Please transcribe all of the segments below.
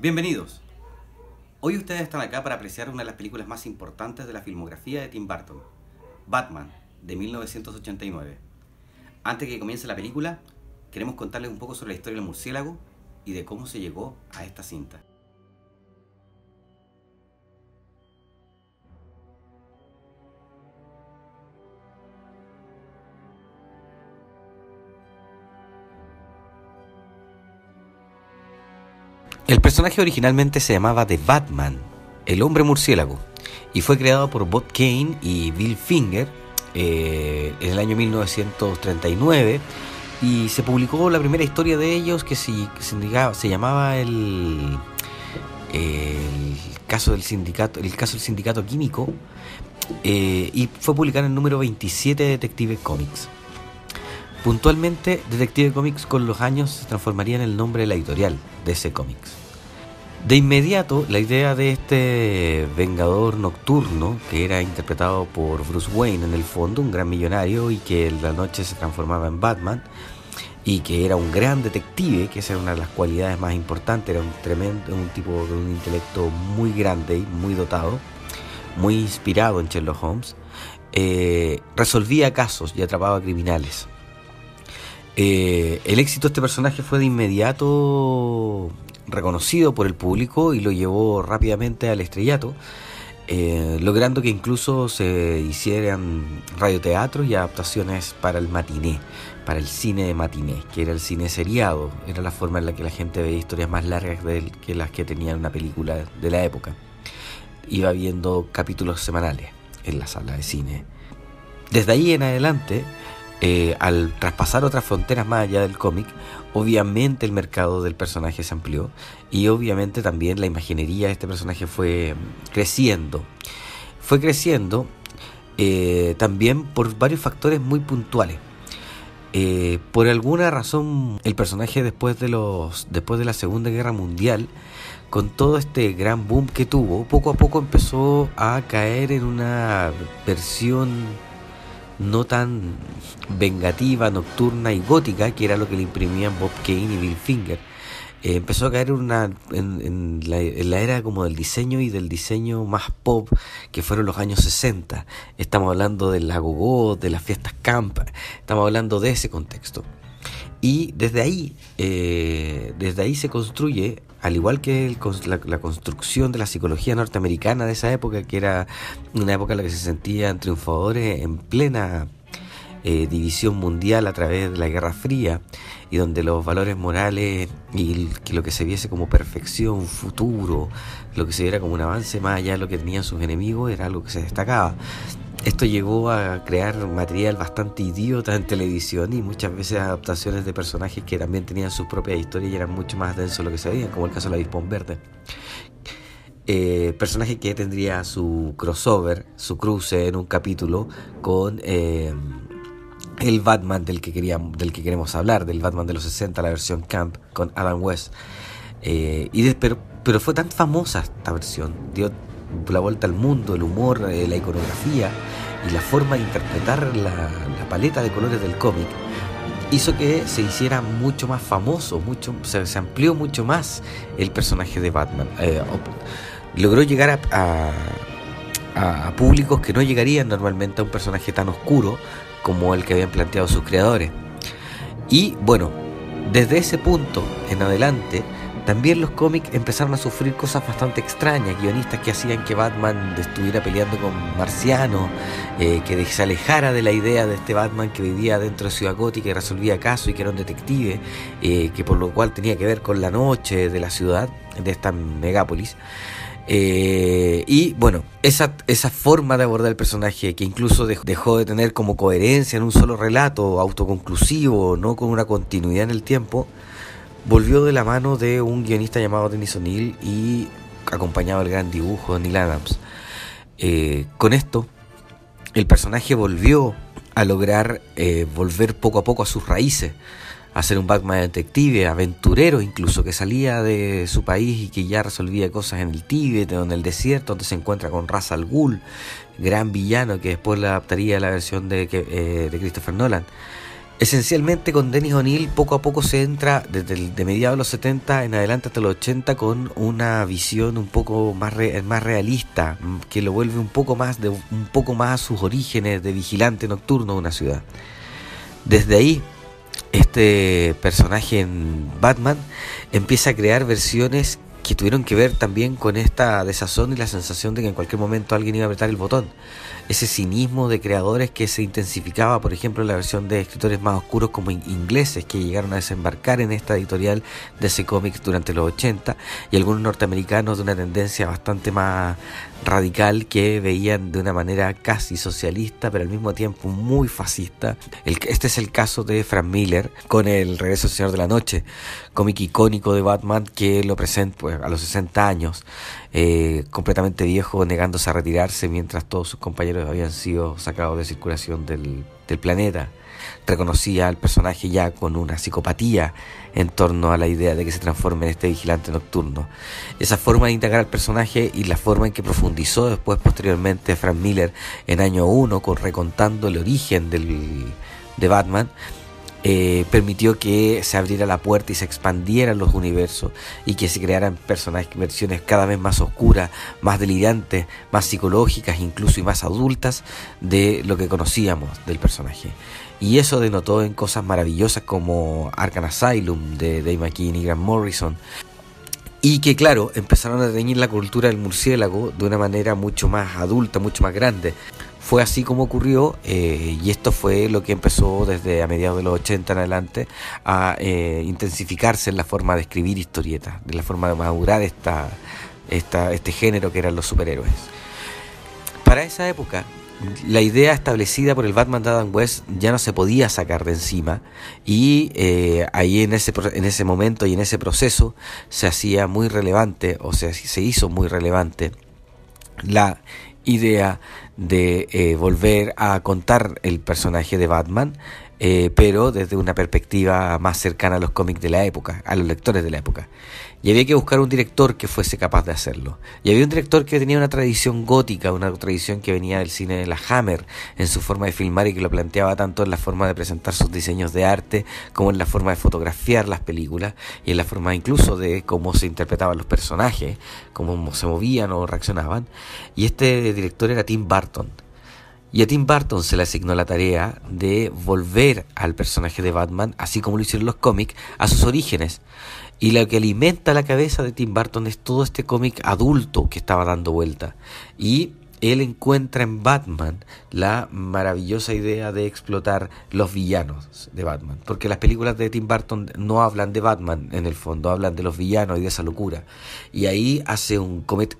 Bienvenidos. Hoy ustedes están acá para apreciar una de las películas más importantes de la filmografía de Tim Burton, Batman, de 1989. Antes que comience la película, queremos contarles un poco sobre la historia del murciélago y de cómo se llegó a esta cinta. El personaje originalmente se llamaba The Batman, el hombre murciélago, y fue creado por Bob Kane y Bill Finger eh, en el año 1939 y se publicó la primera historia de ellos que se, se llamaba el, el, caso del sindicato el caso del sindicato químico eh, y fue publicado en el número 27 de Detective Comics. Puntualmente, Detective Comics con los años se transformaría en el nombre de la editorial, DC Comics. De inmediato, la idea de este Vengador Nocturno, que era interpretado por Bruce Wayne en el fondo, un gran millonario y que en la noche se transformaba en Batman, y que era un gran detective, que esa era una de las cualidades más importantes, era un tremendo, un tipo de un intelecto muy grande y muy dotado, muy inspirado en Sherlock Holmes, eh, resolvía casos y atrapaba criminales. Eh, el éxito de este personaje fue de inmediato reconocido por el público y lo llevó rápidamente al estrellato, eh, logrando que incluso se hicieran radioteatros y adaptaciones para el matiné, para el cine de matiné, que era el cine seriado, era la forma en la que la gente veía historias más largas que las que tenía una película de la época. Iba viendo capítulos semanales en la sala de cine. Desde ahí en adelante, eh, al traspasar otras fronteras más allá del cómic, obviamente el mercado del personaje se amplió y obviamente también la imaginería de este personaje fue creciendo. Fue creciendo eh, también por varios factores muy puntuales. Eh, por alguna razón el personaje después de los después de la Segunda Guerra Mundial con todo este gran boom que tuvo poco a poco empezó a caer en una versión no tan vengativa, nocturna y gótica, que era lo que le imprimían Bob Kane y Bill Finger. Eh, empezó a caer una, en, la, era como del diseño y del diseño más pop que fueron los años 60. Estamos hablando del lago de las fiestas camp, estamos hablando de ese contexto. Y desde ahí, eh, desde ahí se construye al igual que la, construcción de la psicología norteamericana de esa época, que era una época en la que se sentían triunfadores en plena eh, división mundial a través de la Guerra Fría, y donde los valores morales y lo que se viese como perfección, futuro, lo que se viera como un avance más allá de lo que tenían sus enemigos, era algo que se destacaba. Esto llegó a crear material bastante idiota en televisión y muchas veces adaptaciones de personajes que también tenían sus propias historias y eran mucho más densos de lo que se veían, como el caso de la Dispón Verde. Eh, personaje que tendría su crossover, su cruce en un capítulo con eh, el Batman del que, del que queremos hablar, del Batman de los 60, la versión Camp con Adam West. Eh, y pero, pero fue tan famosa esta versión, dio la vuelta al mundo, el humor, eh, la iconografía y la forma de interpretar la, paleta de colores del cómic hizo que se hiciera mucho más famoso, mucho, se, amplió mucho más el personaje de Batman. Eh, logró llegar a, a, públicos que no llegarían normalmente a un personaje tan oscuro como el que habían planteado sus creadores. Y bueno, desde ese punto en adelante, también los cómics empezaron a sufrir cosas bastante extrañas, guionistas que hacían que Batman estuviera peleando con marcianos, eh, que se alejara de la idea de este Batman que vivía dentro de Ciudad Gótica y resolvía casos y que era un detective, eh, que por lo cual tenía que ver con la noche de la ciudad, de esta megápolis. Eh, y bueno, esa, esa forma de abordar el personaje, que incluso dejó de tener como coherencia en un solo relato autoconclusivo, no con una continuidad en el tiempo, volvió de la mano de un guionista llamado Dennis O'Neill y acompañado del gran dibujo de Neil Adams. Eh, con esto, el personaje volvió a lograr eh, volver poco a poco a sus raíces, a ser un Batman detective, aventurero incluso, que salía de su país y que ya resolvía cosas en el Tíbet, en el desierto, donde se encuentra con Ra's al Ghul, gran villano que después le adaptaría a la versión de, eh, de Christopher Nolan. Esencialmente con Dennis O'Neill poco a poco se entra desde el, de mediados de los 70 en adelante hasta los 80 con una visión un poco más, más realista que lo vuelve un poco más de un poco más a sus orígenes de vigilante nocturno de una ciudad. Desde ahí este personaje en Batman empieza a crear versiones que tuvieron que ver también con esta desazón y la sensación de que en cualquier momento alguien iba a apretar el botón ese cinismo de creadores que se intensificaba, por ejemplo, en la versión de escritores más oscuros como ingleses que llegaron a desembarcar en esta editorial de ese cómic durante los 80 y algunos norteamericanos de una tendencia bastante más radical que veían de una manera casi socialista, pero al mismo tiempo muy fascista. este es el caso de Frank Miller con El regreso del Señor de la Noche, cómic icónico de Batman que lo presenta pues, a los 60 años. Eh, completamente viejo, negándose a retirarse mientras todos sus compañeros habían sido sacados de circulación del, planeta. Reconocía al personaje ya con una psicopatía en torno a la idea de que se transforme en este vigilante nocturno. Esa forma de integrar al personaje y la forma en que profundizó después posteriormente Frank Miller en año 1 con recontando el origen del, de Batman eh, permitió que se abriera la puerta y se expandieran los universos y que se crearan personajes, versiones cada vez más oscuras, más delirantes, más psicológicas incluso y más adultas de lo que conocíamos del personaje. Y eso denotó en cosas maravillosas como Arkham Asylum de Dave McKean y Grant Morrison, y que claro, empezaron a teñir la cultura del murciélago de una manera mucho más adulta, mucho más grande. Fue así como ocurrió eh, y esto fue lo que empezó desde a mediados de los 80 en adelante a eh, intensificarse en la forma de escribir historietas, de la forma de madurar esta, este género que eran los superhéroes. Para esa época, la idea establecida por el Batman de West ya no se podía sacar de encima y eh, ahí en ese, en ese momento y en ese proceso se hacía muy relevante, o sea, se hizo muy relevante la idea de eh, volver a contar el personaje de Batman, eh, pero desde una perspectiva más cercana a los cómics de la época, a los lectores de la época. Y había que buscar un director que fuese capaz de hacerlo. Y había un director que tenía una tradición gótica, una tradición que venía del cine de la Hammer en su forma de filmar y que lo planteaba tanto en la forma de presentar sus diseños de arte como en la forma de fotografiar las películas y en la forma incluso de cómo se interpretaban los personajes, cómo se movían o reaccionaban. Y este director era Tim Burton. Y a Tim Burton se le asignó la tarea de volver al personaje de Batman, así como lo hicieron los cómics, a sus orígenes. Y lo que alimenta la cabeza de Tim Burton es todo este cómic adulto que estaba dando vuelta. Y él encuentra en Batman la maravillosa idea de explotar los villanos de Batman. Porque las películas de Tim Burton no hablan de Batman en el fondo, hablan de los villanos y de esa locura. Y ahí hace un comet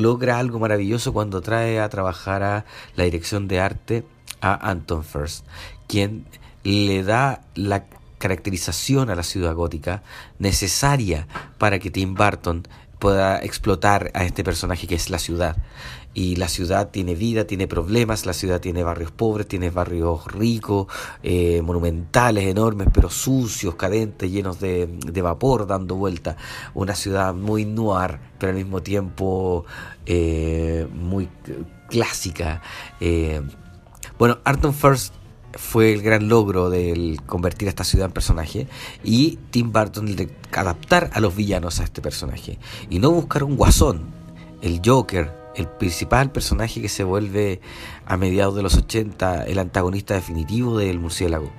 logra algo maravilloso cuando trae a trabajar a la dirección de arte a Anton First, quien le da la caracterización a la ciudad gótica necesaria para que Tim Burton pueda explotar a este personaje que es la ciudad. Y la ciudad tiene vida, tiene problemas, la ciudad tiene barrios pobres, tiene barrios ricos, eh, monumentales, enormes, pero sucios, cadentes, llenos de, vapor dando vuelta. Una ciudad muy noir, pero al mismo tiempo eh, muy clásica. Eh, bueno, Arton First fue el gran logro de convertir a esta ciudad en personaje y Tim Burton de adaptar a los villanos a este personaje y no buscar un guasón, el Joker, el principal personaje que se vuelve a mediados de los 80 el antagonista definitivo del murciélago.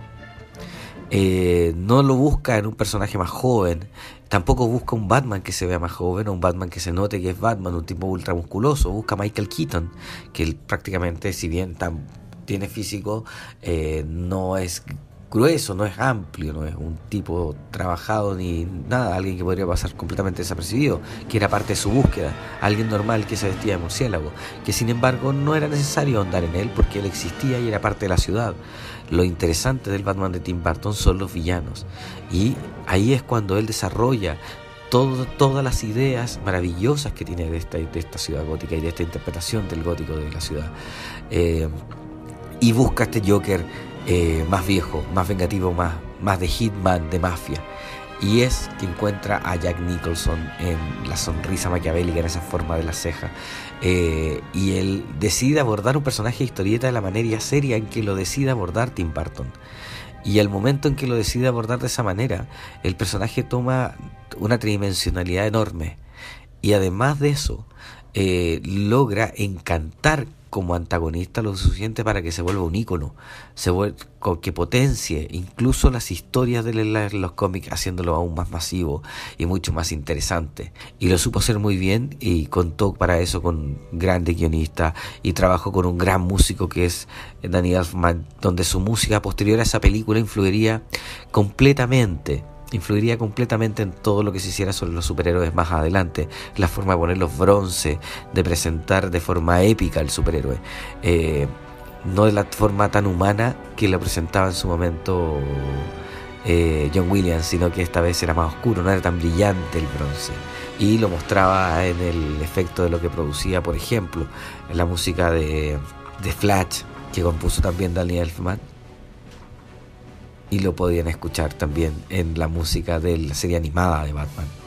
Eh, no lo busca en un personaje más joven, tampoco busca un Batman que se vea más joven o un Batman que se note que es Batman, un tipo ultra musculoso, busca a Michael Keaton, que prácticamente, si bien tan tiene físico eh, no es grueso, no es amplio, no es un tipo trabajado ni nada, alguien que podría pasar completamente desapercibido, que era parte de su búsqueda, alguien normal que se vestía de murciélago, que sin embargo no era necesario andar en él porque él existía y era parte de la ciudad. Lo interesante del Batman de Tim Burton son los villanos y ahí es cuando él desarrolla todas las ideas maravillosas que tiene de esta, de esta ciudad gótica y de esta interpretación del gótico de la ciudad. Eh, y busca este Joker eh, más viejo, más vengativo, más, más de Hitman, de mafia. Y es que encuentra a Jack Nicholson en la sonrisa maquiavélica, en esa forma de la ceja. Eh, y él decide abordar un personaje de historieta de la manera seria en que lo decide abordar Tim Burton. Y al momento en que lo decide abordar de esa manera, el personaje toma una tridimensionalidad enorme. Y además de eso, eh, logra encantar como antagonista lo suficiente para que se vuelva un ícono, se que potencie incluso las historias de los cómics, haciéndolo aún más masivo y mucho más interesante. Y lo supo hacer muy bien y contó para eso con grandes guionistas y trabajó con un gran músico que es Danny Elfman, donde su música posterior a esa película influiría completamente influiría completamente en todo lo que se hiciera sobre los superhéroes más adelante. La forma de poner los bronce, de presentar de forma épica al superhéroe. Eh, no de la forma tan humana que lo presentaba en su momento eh, John Williams, sino que esta vez era más oscuro, no era tan brillante el bronce. Y lo mostraba en el efecto de lo que producía, por ejemplo, la música de, de Flash, que compuso también Danny Elfman y lo podían escuchar también en la música de la serie animada de Batman.